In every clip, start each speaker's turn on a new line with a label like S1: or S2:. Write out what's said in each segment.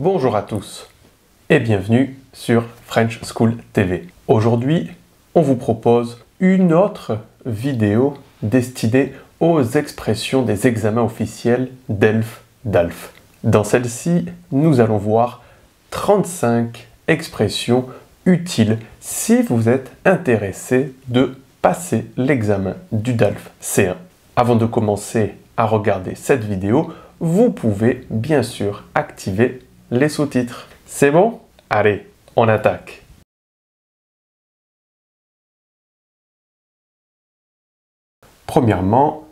S1: Bonjour à tous et bienvenue sur French School TV. Aujourd'hui, on vous propose une autre vidéo destinée aux expressions des examens officiels d'ELF d'ALF. Dans celle-ci, nous allons voir 35 expressions utiles si vous êtes intéressé de passer l'examen du DALF C1. Avant de commencer à regarder cette vidéo, vous pouvez bien sûr activer les sous-titres. C'est bon? Allez, on attaque Premièrement,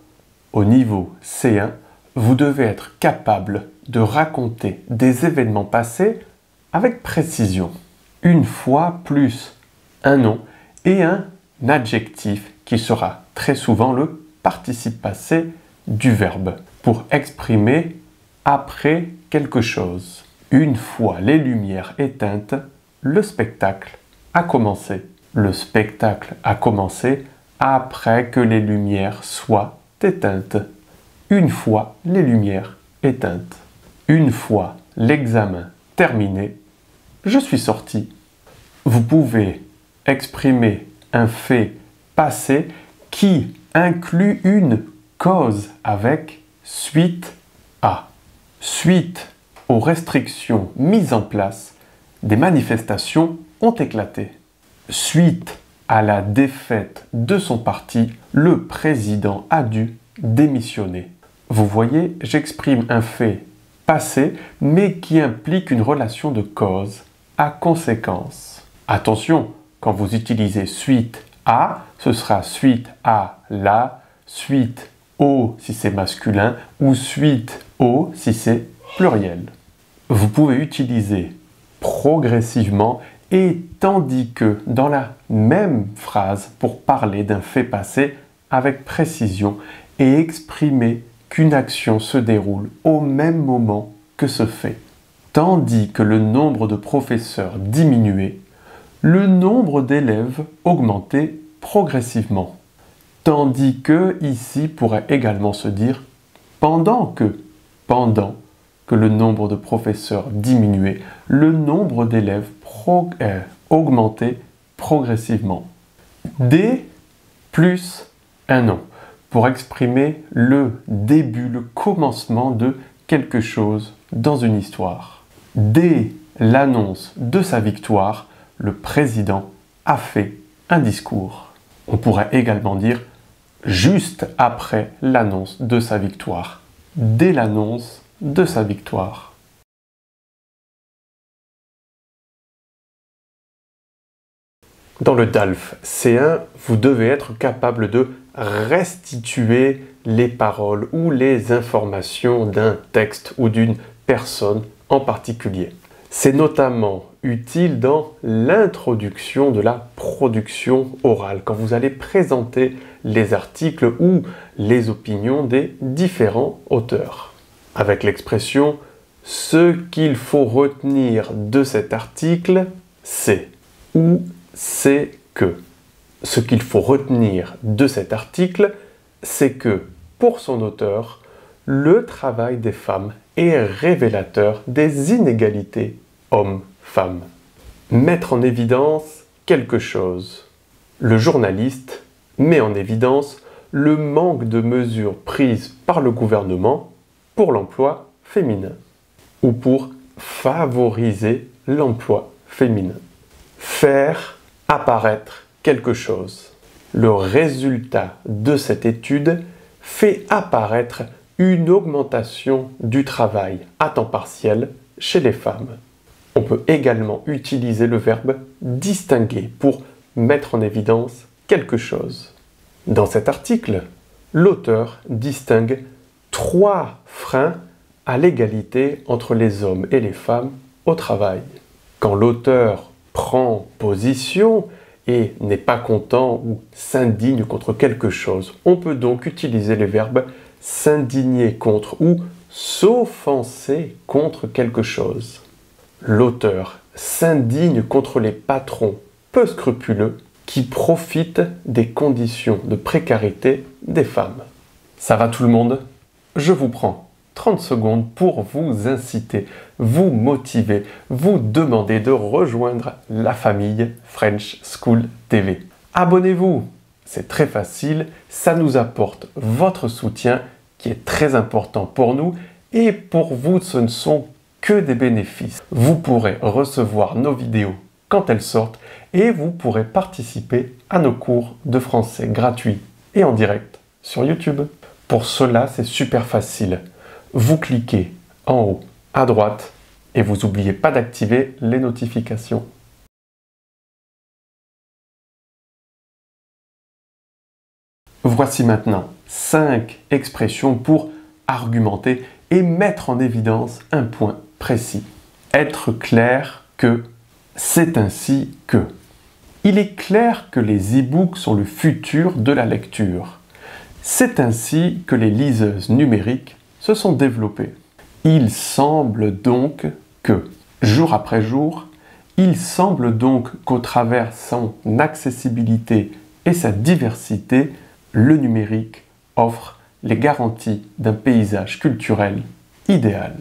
S1: au niveau C1, vous devez être capable de raconter des événements passés avec précision. Une fois plus un nom et un adjectif qui sera très souvent le participe passé du verbe pour exprimer après quelque chose. Une fois les lumières éteintes, le spectacle a commencé. Le spectacle a commencé après que les lumières soient éteintes. Une fois les lumières éteintes. Une fois l'examen terminé, je suis sorti. Vous pouvez exprimer un fait passé qui inclut une cause avec suite à. Suite aux restrictions mises en place, des manifestations ont éclaté. Suite à la défaite de son parti, le président a dû démissionner. Vous voyez, j'exprime un fait passé, mais qui implique une relation de cause à conséquence. Attention, quand vous utilisez suite à, ce sera suite à la, suite au si c'est masculin ou suite au si c'est pluriel. Vous pouvez utiliser progressivement et tandis que dans la même phrase pour parler d'un fait passé avec précision et exprimer qu'une action se déroule au même moment que ce fait. Tandis que le nombre de professeurs diminuait, le nombre d'élèves augmentait progressivement. Tandis que ici pourrait également se dire pendant que, pendant que le nombre de professeurs diminuait, le nombre d'élèves euh, augmentait progressivement. D plus un nom pour exprimer le début, le commencement de quelque chose dans une histoire. Dès l'annonce de sa victoire, le président a fait un discours. On pourrait également dire juste après l'annonce de sa victoire, dès l'annonce de sa victoire. Dans le DALF C1, vous devez être capable de restituer les paroles ou les informations d'un texte ou d'une personne en particulier. C'est notamment utile dans l'introduction de la production orale, quand vous allez présenter les articles ou les opinions des différents auteurs. Avec l'expression ce qu'il faut retenir de cet article, c'est ou c'est que. Ce qu'il faut retenir de cet article, c'est que, pour son auteur, le travail des femmes est révélateur des inégalités hommes-femmes. Mettre en évidence quelque chose. Le journaliste met en évidence le manque de mesures prises par le gouvernement pour l'emploi féminin ou pour favoriser l'emploi féminin. Faire apparaître quelque chose. Le résultat de cette étude fait apparaître une augmentation du travail à temps partiel chez les femmes. On peut également utiliser le verbe distinguer pour mettre en évidence quelque chose. Dans cet article, l'auteur distingue trois freins à l'égalité entre les hommes et les femmes au travail. Quand l'auteur prend position et n'est pas content ou s'indigne contre quelque chose, on peut donc utiliser les verbes s'indigner contre ou s'offenser contre quelque chose. L'auteur s'indigne contre les patrons peu scrupuleux qui profitent des conditions de précarité des femmes. Ça va tout le monde? Je vous prends 30 secondes pour vous inciter, vous motiver, vous demander de rejoindre la famille French School TV. Abonnez-vous, c'est très facile, ça nous apporte votre soutien qui est très important pour nous et pour vous ce ne sont que des bénéfices. Vous pourrez recevoir nos vidéos quand elles sortent et vous pourrez participer à nos cours de français gratuits et en direct sur YouTube. Pour cela, c'est super facile. Vous cliquez en haut à droite et vous n'oubliez pas d'activer les notifications. Voici maintenant 5 expressions pour argumenter et mettre en évidence un point précis. Être clair que c'est ainsi que. Il est clair que les e-books sont le futur de la lecture. C'est ainsi que les liseuses numériques se sont développées. Il semble donc que, jour après jour, il semble donc qu'au travers son accessibilité et sa diversité, le numérique offre les garanties d'un paysage culturel idéal.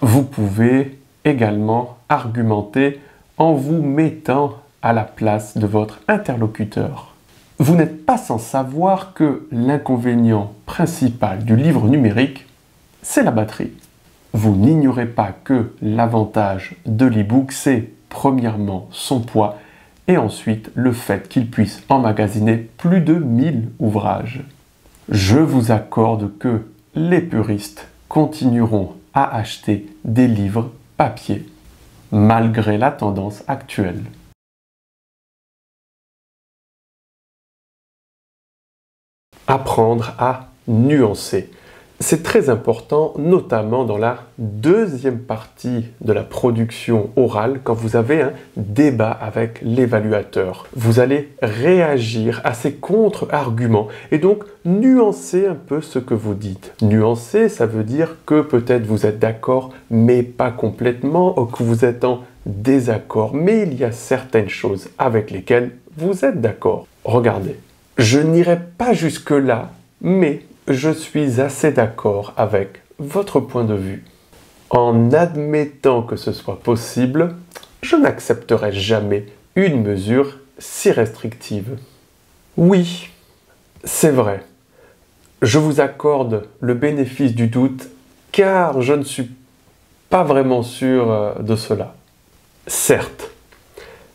S1: Vous pouvez également argumenter en vous mettant à la place de votre interlocuteur. Vous n'êtes pas sans savoir que l'inconvénient principal du livre numérique, c'est la batterie. Vous n'ignorez pas que l'avantage de l'e-book, c'est premièrement son poids et ensuite le fait qu'il puisse emmagasiner plus de 1000 ouvrages. Je vous accorde que les puristes continueront à acheter des livres papier malgré la tendance actuelle. Apprendre à nuancer. C'est très important, notamment dans la deuxième partie de la production orale, quand vous avez un débat avec l'évaluateur. Vous allez réagir à ces contre-arguments et donc nuancer un peu ce que vous dites. Nuancer, ça veut dire que peut-être vous êtes d'accord, mais pas complètement, ou que vous êtes en désaccord, mais il y a certaines choses avec lesquelles vous êtes d'accord. Regardez, je n'irai pas jusque-là, mais je suis assez d'accord avec votre point de vue. En admettant que ce soit possible, je n'accepterai jamais une mesure si restrictive. Oui, c'est vrai. Je vous accorde le bénéfice du doute car je ne suis pas vraiment sûr euh, de cela. Certes.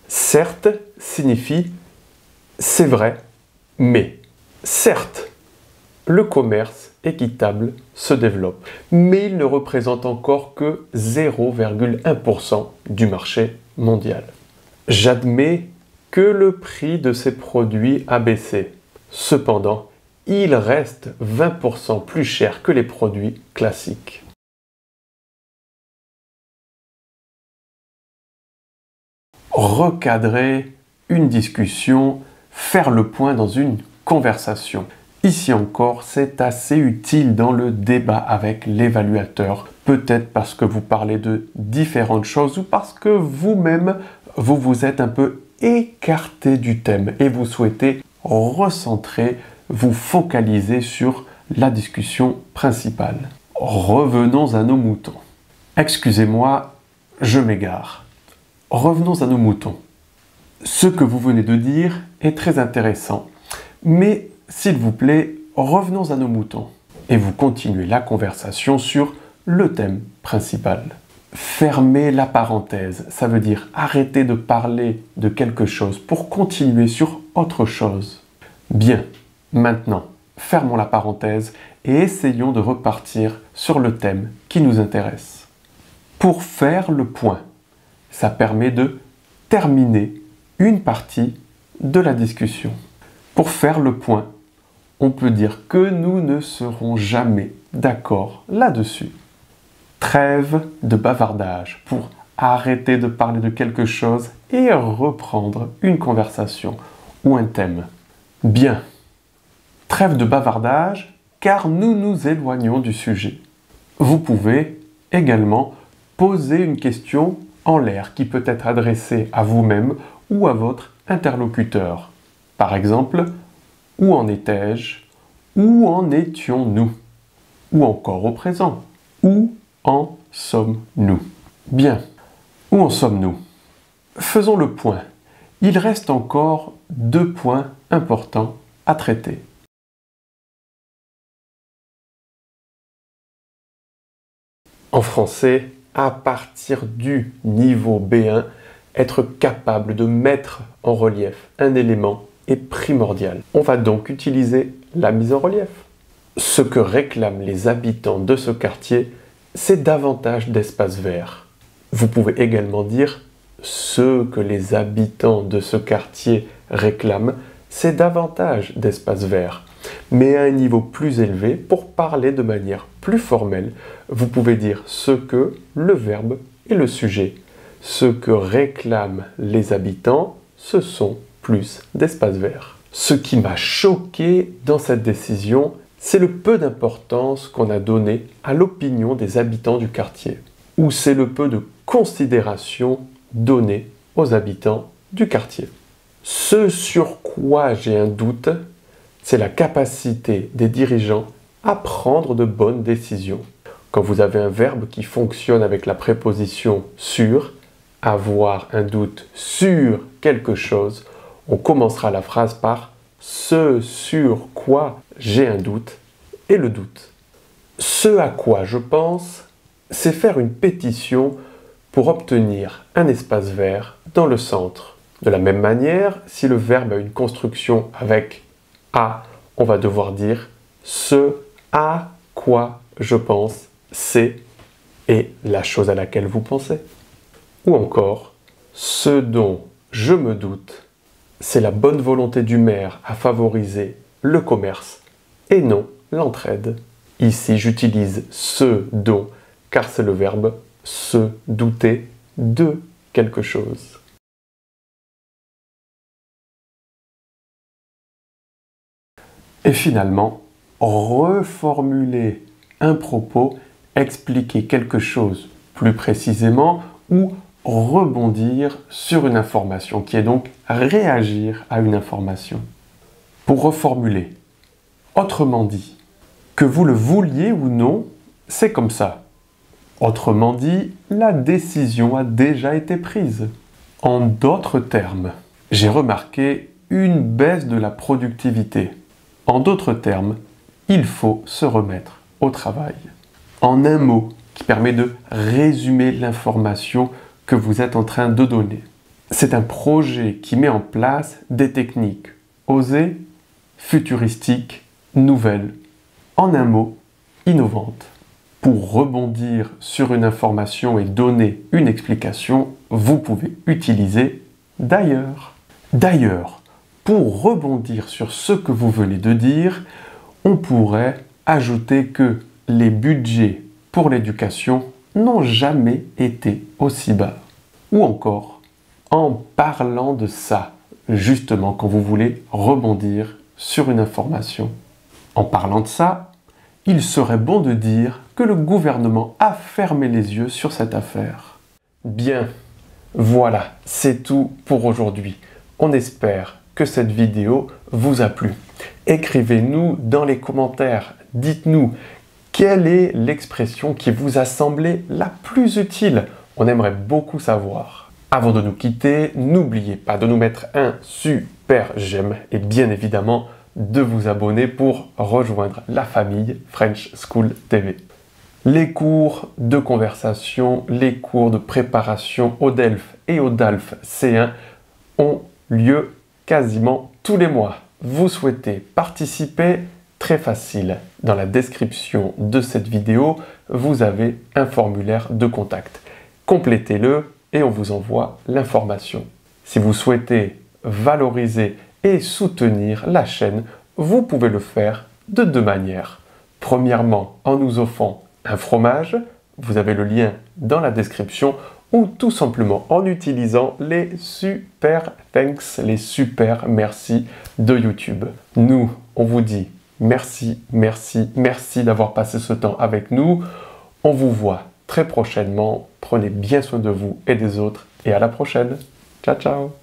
S1: Certes signifie c'est vrai, mais. Certes le commerce équitable se développe, mais il ne représente encore que 0,1% du marché mondial. J'admets que le prix de ces produits a baissé. Cependant, il reste 20% plus cher que les produits classiques. Recadrer une discussion, faire le point dans une conversation. Ici encore, c'est assez utile dans le débat avec l'évaluateur. Peut-être parce que vous parlez de différentes choses ou parce que vous-même, vous vous êtes un peu écarté du thème et vous souhaitez recentrer, vous focaliser sur la discussion principale. Revenons à nos moutons. Excusez-moi, je m'égare. Revenons à nos moutons. Ce que vous venez de dire est très intéressant, mais s'il vous plaît, revenons à nos moutons et vous continuez la conversation sur le thème principal. Fermez la parenthèse, ça veut dire arrêter de parler de quelque chose pour continuer sur autre chose. Bien, maintenant, fermons la parenthèse et essayons de repartir sur le thème qui nous intéresse. Pour faire le point, ça permet de terminer une partie de la discussion. Pour faire le point, on peut dire que nous ne serons jamais d'accord là-dessus. Trêve de bavardage pour arrêter de parler de quelque chose et reprendre une conversation ou un thème. Bien. Trêve de bavardage car nous nous éloignons du sujet. Vous pouvez également poser une question en l'air qui peut être adressée à vous-même ou à votre interlocuteur. Par exemple, où en étais-je? Où en étions-nous? Ou encore au présent Où en sommes-nous? Bien, où en sommes-nous? Faisons le point. Il reste encore deux points importants à traiter. En français, à partir du niveau B1, être capable de mettre en relief un élément est primordial. On va donc utiliser la mise en relief. Ce que réclament les habitants de ce quartier, c'est davantage d'espace vert. Vous pouvez également dire ce que les habitants de ce quartier réclament, c'est davantage d'espace vert. Mais à un niveau plus élevé, pour parler de manière plus formelle, vous pouvez dire ce que, le verbe et le sujet. Ce que réclament les habitants, ce sont plus d'espace vert. Ce qui m'a choqué dans cette décision, c'est le peu d'importance qu'on a donné à l'opinion des habitants du quartier, ou c'est le peu de considération donnée aux habitants du quartier. Ce sur quoi j'ai un doute, c'est la capacité des dirigeants à prendre de bonnes décisions. Quand vous avez un verbe qui fonctionne avec la préposition sur, avoir un doute sur quelque chose, on commencera la phrase par ce sur quoi j'ai un doute et le doute. Ce à quoi je pense, c'est faire une pétition pour obtenir un espace vert dans le centre. De la même manière, si le verbe a une construction avec à, on va devoir dire ce à quoi je pense, c'est et la chose à laquelle vous pensez. Ou encore, ce dont je me doute, c'est la bonne volonté du maire à favoriser le commerce et non l'entraide. Ici, j'utilise ce dont car c'est le verbe se douter de quelque chose. Et finalement, reformuler un propos, expliquer quelque chose plus précisément ou rebondir sur une information, qui est donc réagir à une information. Pour reformuler, autrement dit, que vous le vouliez ou non, c'est comme ça. Autrement dit, la décision a déjà été prise. En d'autres termes, j'ai remarqué une baisse de la productivité. En d'autres termes, il faut se remettre au travail. En un mot qui permet de résumer l'information que vous êtes en train de donner. C'est un projet qui met en place des techniques osées, futuristiques, nouvelles, en un mot, innovantes. Pour rebondir sur une information et donner une explication, vous pouvez utiliser d'ailleurs. D'ailleurs, pour rebondir sur ce que vous venez de dire, on pourrait ajouter que les budgets pour l'éducation n'ont jamais été aussi bas. Ou encore, en parlant de ça, justement quand vous voulez rebondir sur une information. En parlant de ça, il serait bon de dire que le gouvernement a fermé les yeux sur cette affaire. Bien, voilà, c'est tout pour aujourd'hui. On espère que cette vidéo vous a plu. Écrivez-nous dans les commentaires, dites-nous quelle est l'expression qui vous a semblé la plus utile? On aimerait beaucoup savoir. Avant de nous quitter, n'oubliez pas de nous mettre un super j'aime et bien évidemment de vous abonner pour rejoindre la famille French School TV. Les cours de conversation, les cours de préparation au DELF et au DALF C1 ont lieu quasiment tous les mois. Vous souhaitez participer? Très facile. Dans la description de cette vidéo, vous avez un formulaire de contact. Complétez-le et on vous envoie l'information. Si vous souhaitez valoriser et soutenir la chaîne, vous pouvez le faire de deux manières. Premièrement, en nous offrant un fromage, vous avez le lien dans la description, ou tout simplement en utilisant les super thanks, les super merci de YouTube. Nous, on vous dit merci, merci, merci d'avoir passé ce temps avec nous. On vous voit très prochainement. Prenez bien soin de vous et des autres et à la prochaine. Ciao ciao